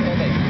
多多得。